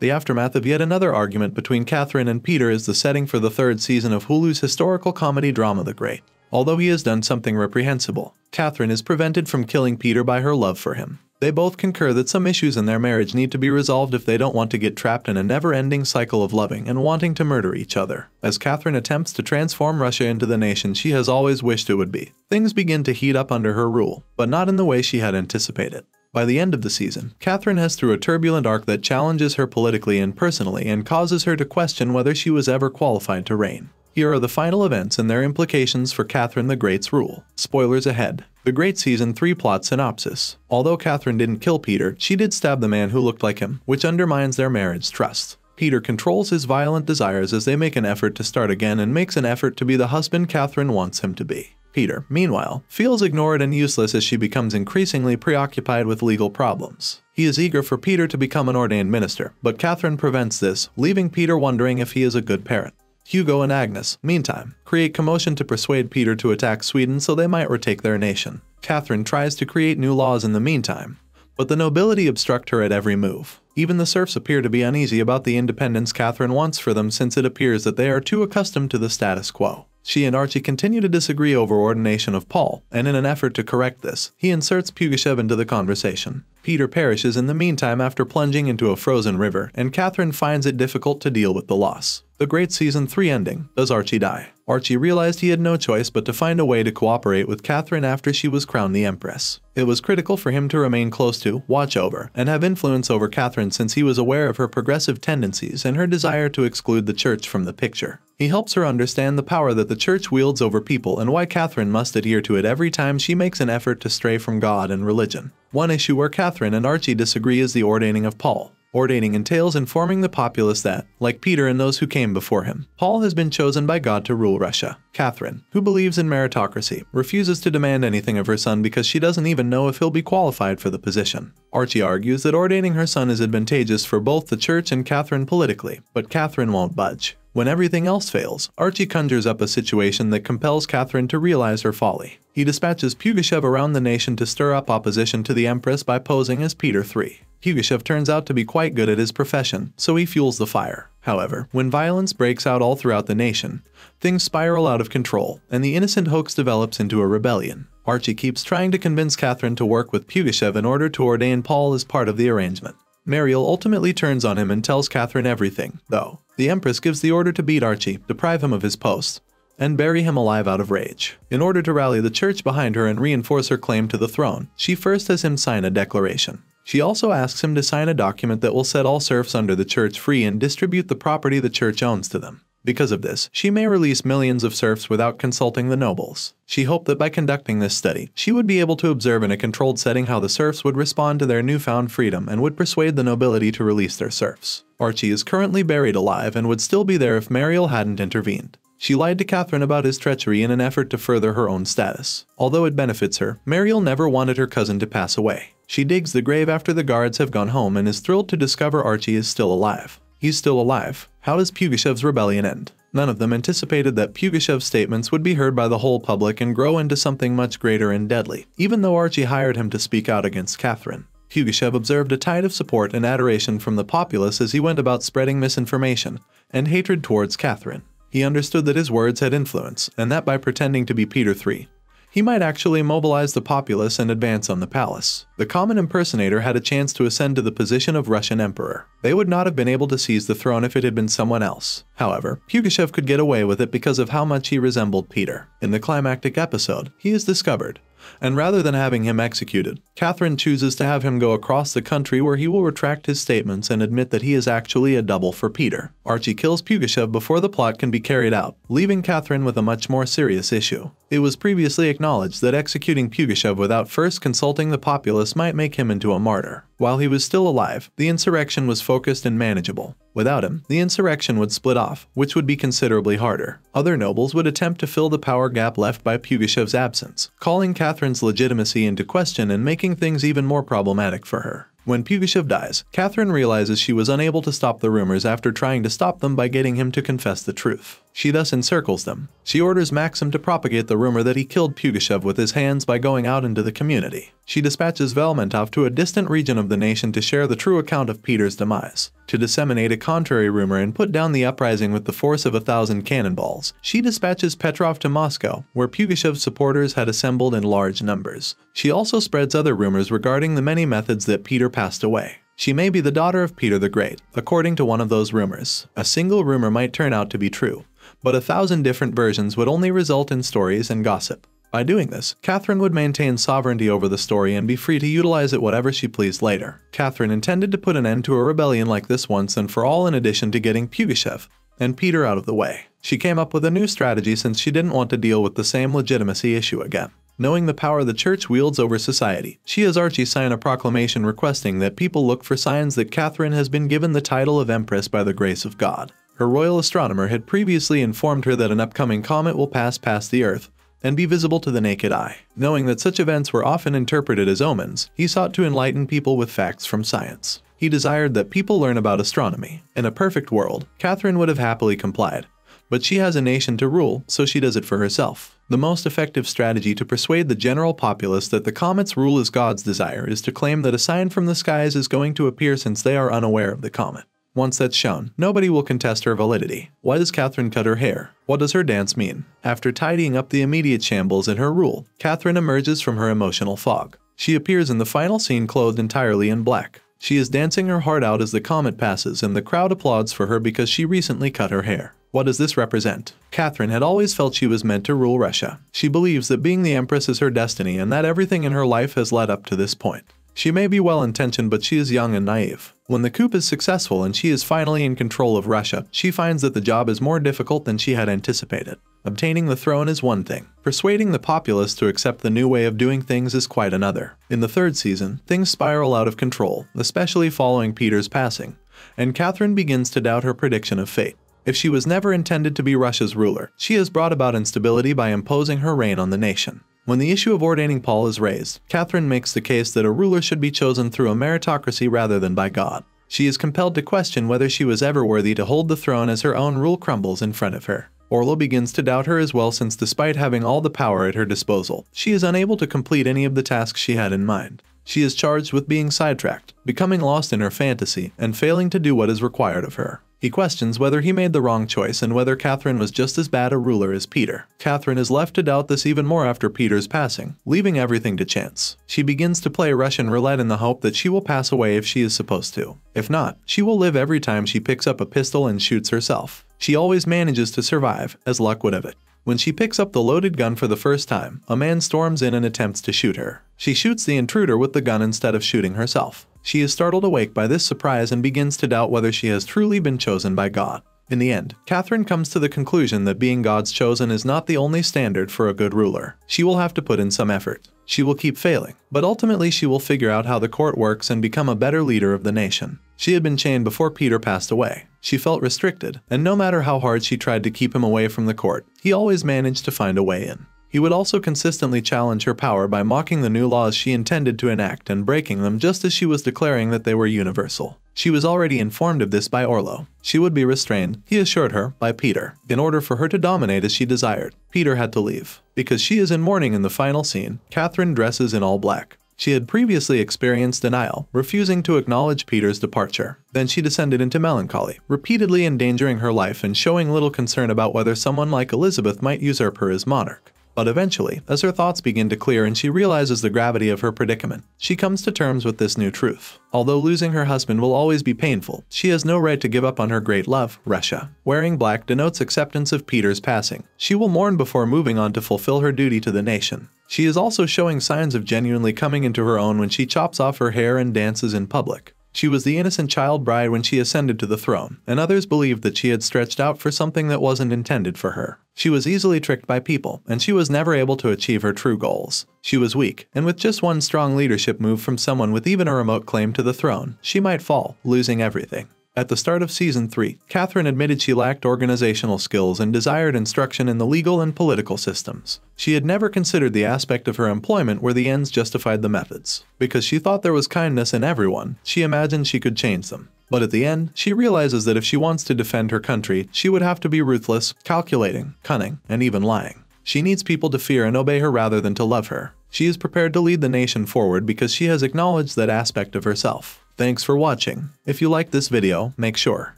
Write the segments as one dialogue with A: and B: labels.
A: The aftermath of yet another argument between Catherine and Peter is the setting for the third season of Hulu's historical comedy drama The Great. Although he has done something reprehensible, Catherine is prevented from killing Peter by her love for him. They both concur that some issues in their marriage need to be resolved if they don't want to get trapped in a never-ending cycle of loving and wanting to murder each other. As Catherine attempts to transform Russia into the nation she has always wished it would be, things begin to heat up under her rule, but not in the way she had anticipated. By the end of the season, Catherine has through a turbulent arc that challenges her politically and personally and causes her to question whether she was ever qualified to reign. Here are the final events and their implications for Catherine the Great's rule. Spoilers ahead. The Great Season 3 plot synopsis. Although Catherine didn't kill Peter, she did stab the man who looked like him, which undermines their marriage trust. Peter controls his violent desires as they make an effort to start again and makes an effort to be the husband Catherine wants him to be. Peter, meanwhile, feels ignored and useless as she becomes increasingly preoccupied with legal problems. He is eager for Peter to become an ordained minister, but Catherine prevents this, leaving Peter wondering if he is a good parent. Hugo and Agnes, meantime, create commotion to persuade Peter to attack Sweden so they might retake their nation. Catherine tries to create new laws in the meantime, but the nobility obstruct her at every move. Even the serfs appear to be uneasy about the independence Catherine wants for them since it appears that they are too accustomed to the status quo. She and Archie continue to disagree over ordination of Paul, and in an effort to correct this, he inserts Pugachev into the conversation. Peter perishes in the meantime after plunging into a frozen river, and Catherine finds it difficult to deal with the loss. The great season 3 ending, does Archie die? Archie realized he had no choice but to find a way to cooperate with Catherine after she was crowned the Empress. It was critical for him to remain close to, watch over, and have influence over Catherine since he was aware of her progressive tendencies and her desire to exclude the church from the picture. He helps her understand the power that the church wields over people and why Catherine must adhere to it every time she makes an effort to stray from God and religion. One issue where Catherine and Archie disagree is the ordaining of Paul. Ordaining entails informing the populace that, like Peter and those who came before him, Paul has been chosen by God to rule Russia. Catherine, who believes in meritocracy, refuses to demand anything of her son because she doesn't even know if he'll be qualified for the position. Archie argues that ordaining her son is advantageous for both the church and Catherine politically, but Catherine won't budge. When everything else fails, Archie conjures up a situation that compels Catherine to realize her folly. He dispatches Pugachev around the nation to stir up opposition to the Empress by posing as Peter III. Pugachev turns out to be quite good at his profession, so he fuels the fire. However, when violence breaks out all throughout the nation, things spiral out of control, and the innocent hoax develops into a rebellion. Archie keeps trying to convince Catherine to work with Pugachev in order to ordain Paul as part of the arrangement. Marial ultimately turns on him and tells Catherine everything, though. The Empress gives the order to beat Archie, deprive him of his post, and bury him alive out of rage. In order to rally the church behind her and reinforce her claim to the throne, she first has him sign a declaration. She also asks him to sign a document that will set all serfs under the church free and distribute the property the church owns to them. Because of this, she may release millions of serfs without consulting the nobles. She hoped that by conducting this study, she would be able to observe in a controlled setting how the serfs would respond to their newfound freedom and would persuade the nobility to release their serfs. Archie is currently buried alive and would still be there if Marial hadn't intervened. She lied to Catherine about his treachery in an effort to further her own status. Although it benefits her, Marial never wanted her cousin to pass away. She digs the grave after the guards have gone home and is thrilled to discover Archie is still alive. He's still alive. How does Pugachev's rebellion end? None of them anticipated that Pugachev's statements would be heard by the whole public and grow into something much greater and deadly, even though Archie hired him to speak out against Catherine. Pugachev observed a tide of support and adoration from the populace as he went about spreading misinformation and hatred towards Catherine. He understood that his words had influence, and that by pretending to be Peter III, he might actually mobilize the populace and advance on the palace. The common impersonator had a chance to ascend to the position of Russian emperor. They would not have been able to seize the throne if it had been someone else. However, Pugachev could get away with it because of how much he resembled Peter. In the climactic episode, he is discovered, and rather than having him executed, Catherine chooses to have him go across the country where he will retract his statements and admit that he is actually a double for Peter. Archie kills Pugachev before the plot can be carried out, leaving Catherine with a much more serious issue. It was previously acknowledged that executing Pugachev without first consulting the populace might make him into a martyr. While he was still alive, the insurrection was focused and manageable. Without him, the insurrection would split off, which would be considerably harder. Other nobles would attempt to fill the power gap left by Pugachev's absence, calling Catherine's legitimacy into question and making things even more problematic for her. When Pugachev dies, Catherine realizes she was unable to stop the rumors after trying to stop them by getting him to confess the truth. She thus encircles them. She orders Maxim to propagate the rumor that he killed Pugachev with his hands by going out into the community. She dispatches Velementov to a distant region of the nation to share the true account of Peter's demise. To disseminate a contrary rumor and put down the uprising with the force of a thousand cannonballs, she dispatches Petrov to Moscow, where Pugachev's supporters had assembled in large numbers. She also spreads other rumors regarding the many methods that Peter passed away. She may be the daughter of Peter the Great, according to one of those rumors. A single rumor might turn out to be true, but a thousand different versions would only result in stories and gossip. By doing this, Catherine would maintain sovereignty over the story and be free to utilize it whatever she pleased later. Catherine intended to put an end to a rebellion like this once and for all in addition to getting Pugachev and Peter out of the way. She came up with a new strategy since she didn't want to deal with the same legitimacy issue again. Knowing the power the church wields over society, she has Archie sign a proclamation requesting that people look for signs that Catherine has been given the title of Empress by the grace of God. Her royal astronomer had previously informed her that an upcoming comet will pass past the Earth, and be visible to the naked eye. Knowing that such events were often interpreted as omens, he sought to enlighten people with facts from science. He desired that people learn about astronomy. In a perfect world, Catherine would have happily complied. But she has a nation to rule, so she does it for herself. The most effective strategy to persuade the general populace that the comet's rule is God's desire is to claim that a sign from the skies is going to appear since they are unaware of the comet. Once that's shown, nobody will contest her validity. Why does Catherine cut her hair? What does her dance mean? After tidying up the immediate shambles in her rule, Catherine emerges from her emotional fog. She appears in the final scene clothed entirely in black. She is dancing her heart out as the comet passes and the crowd applauds for her because she recently cut her hair. What does this represent? Catherine had always felt she was meant to rule Russia. She believes that being the empress is her destiny and that everything in her life has led up to this point. She may be well intentioned, but she is young and naive. When the coup is successful and she is finally in control of Russia, she finds that the job is more difficult than she had anticipated. Obtaining the throne is one thing. Persuading the populace to accept the new way of doing things is quite another. In the third season, things spiral out of control, especially following Peter's passing, and Catherine begins to doubt her prediction of fate. If she was never intended to be Russia's ruler, she has brought about instability by imposing her reign on the nation. When the issue of ordaining Paul is raised, Catherine makes the case that a ruler should be chosen through a meritocracy rather than by God. She is compelled to question whether she was ever worthy to hold the throne as her own rule crumbles in front of her. Orlo begins to doubt her as well since despite having all the power at her disposal, she is unable to complete any of the tasks she had in mind. She is charged with being sidetracked, becoming lost in her fantasy, and failing to do what is required of her. He questions whether he made the wrong choice and whether Catherine was just as bad a ruler as Peter. Catherine is left to doubt this even more after Peter's passing, leaving everything to chance. She begins to play Russian roulette in the hope that she will pass away if she is supposed to. If not, she will live every time she picks up a pistol and shoots herself. She always manages to survive, as luck would have it. When she picks up the loaded gun for the first time, a man storms in and attempts to shoot her. She shoots the intruder with the gun instead of shooting herself. She is startled awake by this surprise and begins to doubt whether she has truly been chosen by God. In the end, Catherine comes to the conclusion that being God's chosen is not the only standard for a good ruler. She will have to put in some effort. She will keep failing, but ultimately she will figure out how the court works and become a better leader of the nation. She had been chained before Peter passed away. She felt restricted, and no matter how hard she tried to keep him away from the court, he always managed to find a way in. He would also consistently challenge her power by mocking the new laws she intended to enact and breaking them just as she was declaring that they were universal. She was already informed of this by Orlo. She would be restrained, he assured her, by Peter. In order for her to dominate as she desired, Peter had to leave. Because she is in mourning in the final scene, Catherine dresses in all black. She had previously experienced denial, refusing to acknowledge Peter's departure. Then she descended into melancholy, repeatedly endangering her life and showing little concern about whether someone like Elizabeth might usurp her as monarch. But eventually, as her thoughts begin to clear and she realizes the gravity of her predicament, she comes to terms with this new truth. Although losing her husband will always be painful, she has no right to give up on her great love, Russia. Wearing black denotes acceptance of Peter's passing. She will mourn before moving on to fulfill her duty to the nation. She is also showing signs of genuinely coming into her own when she chops off her hair and dances in public. She was the innocent child bride when she ascended to the throne, and others believed that she had stretched out for something that wasn't intended for her. She was easily tricked by people, and she was never able to achieve her true goals. She was weak, and with just one strong leadership move from someone with even a remote claim to the throne, she might fall, losing everything. At the start of season 3, Catherine admitted she lacked organizational skills and desired instruction in the legal and political systems. She had never considered the aspect of her employment where the ends justified the methods. Because she thought there was kindness in everyone, she imagined she could change them. But at the end, she realizes that if she wants to defend her country, she would have to be ruthless, calculating, cunning, and even lying. She needs people to fear and obey her rather than to love her. She is prepared to lead the nation forward because she has acknowledged that aspect of herself. Thanks for watching. If you like this video, make sure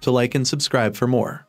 A: to like and subscribe for more.